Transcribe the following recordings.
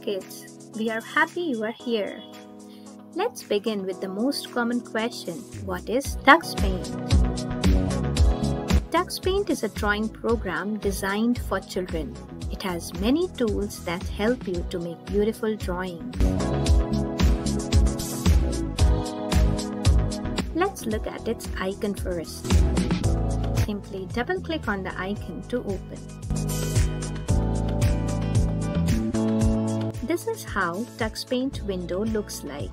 kids, we are happy you are here. Let's begin with the most common question What is TuxPaint? TuxPaint is a drawing program designed for children. It has many tools that help you to make beautiful drawings. Let's look at its icon first. Simply double click on the icon to open. This is how TuxPaint window looks like.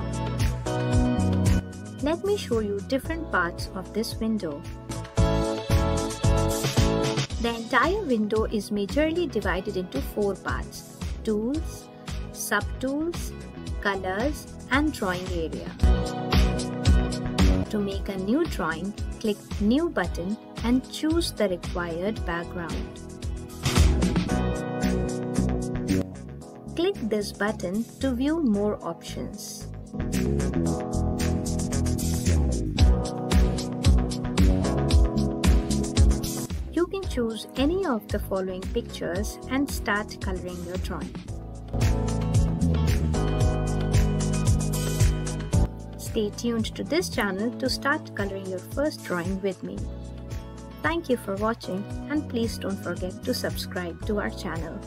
Let me show you different parts of this window. The entire window is majorly divided into four parts Tools, Subtools, Colors and Drawing Area. To make a new drawing, click New button and choose the required background. Click this button to view more options. You can choose any of the following pictures and start coloring your drawing. Stay tuned to this channel to start coloring your first drawing with me. Thank you for watching and please don't forget to subscribe to our channel.